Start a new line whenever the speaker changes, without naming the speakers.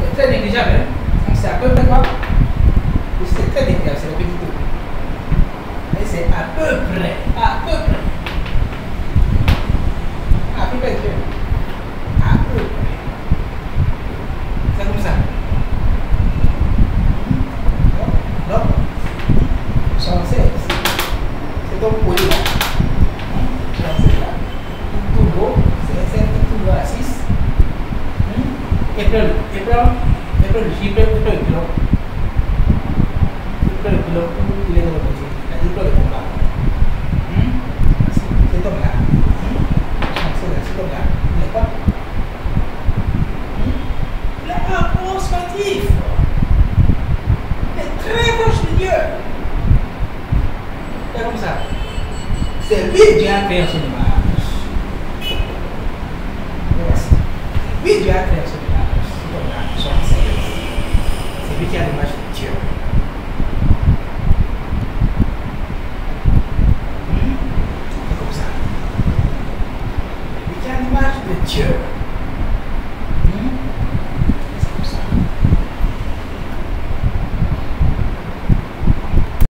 C'est très négligeable. Hein. On à peu près quoi? C'est très négligeable, c'est le petit taux. Et c'est à peu près, à peu près. À peu près, à peu près. C'est comme ça. Donc, donc, c'est donc pour est approximatif. Il est très proche de Dieu. C'est comme ça. C'est lui qui a créé son C'est lui qui a l'image de Dieu. C'est comme ça. C'est lui qui a l'image de Dieu.